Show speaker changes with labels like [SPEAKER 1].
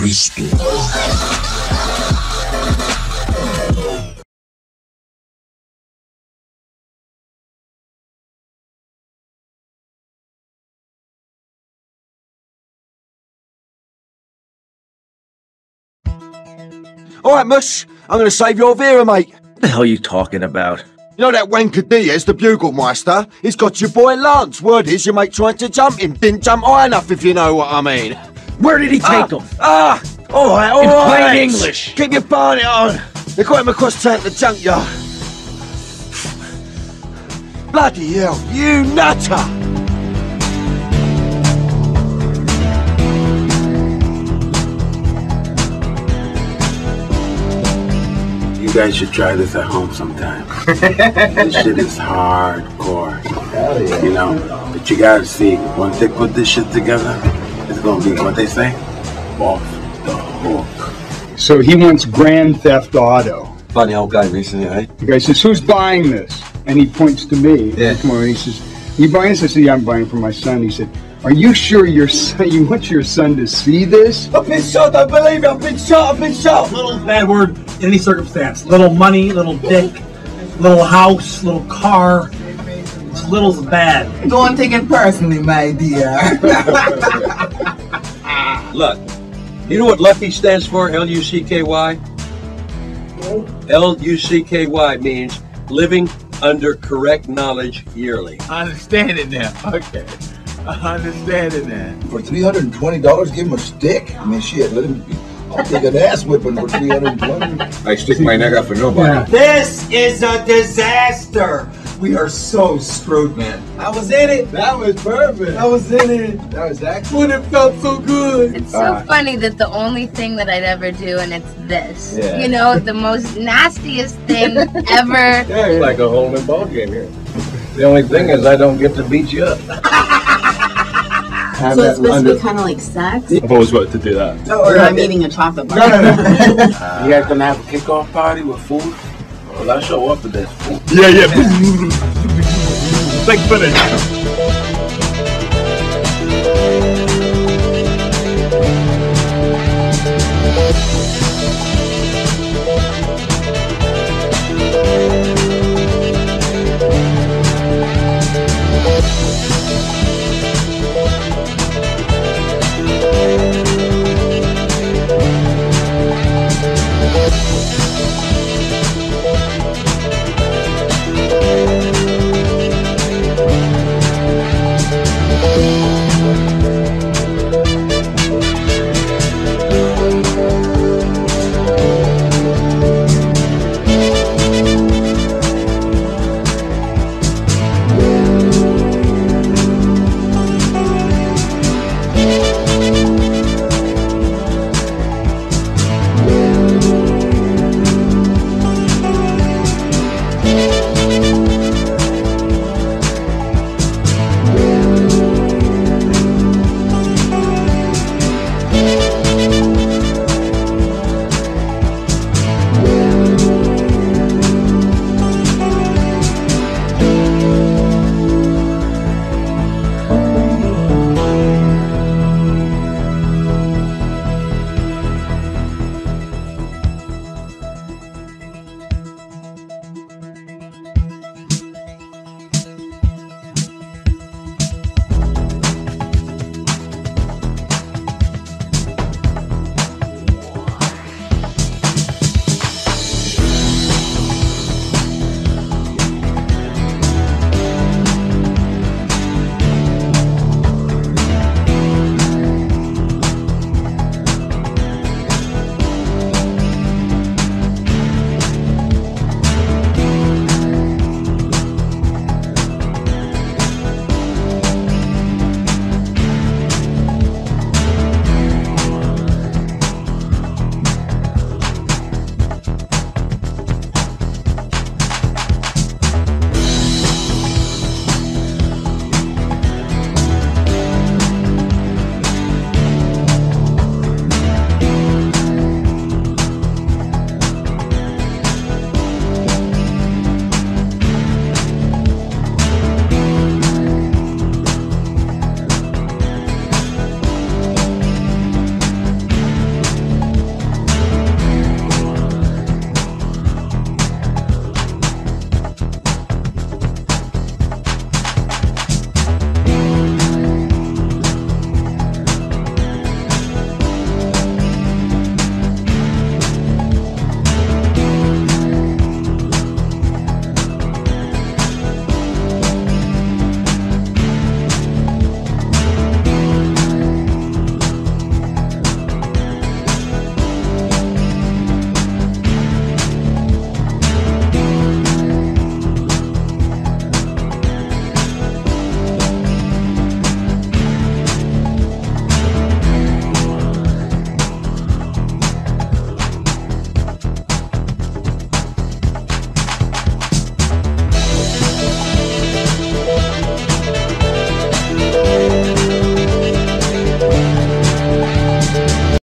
[SPEAKER 1] Cristo.
[SPEAKER 2] All right, Mush. I'm going to save your Vera, mate.
[SPEAKER 3] What the hell are you talking about?
[SPEAKER 2] You know that wanker Diaz, the Bugelmeister? He's got your boy Lance. Word is your mate tried to jump him. Didn't jump high enough, if you know what I mean.
[SPEAKER 3] Where did he take
[SPEAKER 2] ah,
[SPEAKER 3] them?
[SPEAKER 2] Ah! All right, all
[SPEAKER 3] In
[SPEAKER 2] right.
[SPEAKER 3] plain English.
[SPEAKER 2] Keep your barnet on. They got him across town to the junkyard. Bloody hell, you nutter!
[SPEAKER 4] You guys should try this at home sometime. this shit is hardcore. Hell yeah. You know, but you gotta see, once they put this shit together, it's gonna be what they say, off the hook.
[SPEAKER 5] So he wants Grand Theft Auto.
[SPEAKER 2] Funny old guy isn't it, eh?
[SPEAKER 5] The guy says, "Who's buying this?" And he points to me.
[SPEAKER 2] Yeah.
[SPEAKER 5] Come on. He says, "You buying this?" I said, "Yeah, I'm buying it for my son." He said, "Are you sure your son? You want your son to see this?"
[SPEAKER 2] I've been shot, I believe you. I've been shot, I've been shot.
[SPEAKER 6] little bad word in any circumstance. Little money, little dick, little house, little car. It's little's bad.
[SPEAKER 7] Don't take it personally, my dear.
[SPEAKER 8] Look, you know what Lucky stands for? L U C K Y? L U C K Y means living under correct knowledge yearly.
[SPEAKER 9] I understand it now. Okay. I understand it now.
[SPEAKER 10] For three hundred and twenty dollars, give him a stick. I mean, shit, let him. I'll take an ass whipping for three hundred and twenty.
[SPEAKER 4] I stick my neck out for nobody.
[SPEAKER 7] this is a disaster. We are so screwed, man. I was in it.
[SPEAKER 10] That was perfect.
[SPEAKER 7] I was in it.
[SPEAKER 10] That was excellent.
[SPEAKER 7] But it felt so good.
[SPEAKER 11] It's so funny that the only thing that I'd ever do, and it's this.
[SPEAKER 10] Yeah.
[SPEAKER 11] You know, the most nastiest thing ever.
[SPEAKER 8] Yeah, it's like a whole new ball game here. The only thing is I don't get to beat you up.
[SPEAKER 10] Have
[SPEAKER 12] So it's
[SPEAKER 10] that
[SPEAKER 12] supposed to be kind of like sex?
[SPEAKER 9] I've always wanted to do that.
[SPEAKER 12] Oh, or I'm eating a chocolate bar.
[SPEAKER 10] No, no, no.
[SPEAKER 4] You guys gonna have a kickoff party with food? Well, I show up for this.
[SPEAKER 9] Yeah, yeah. Big finish.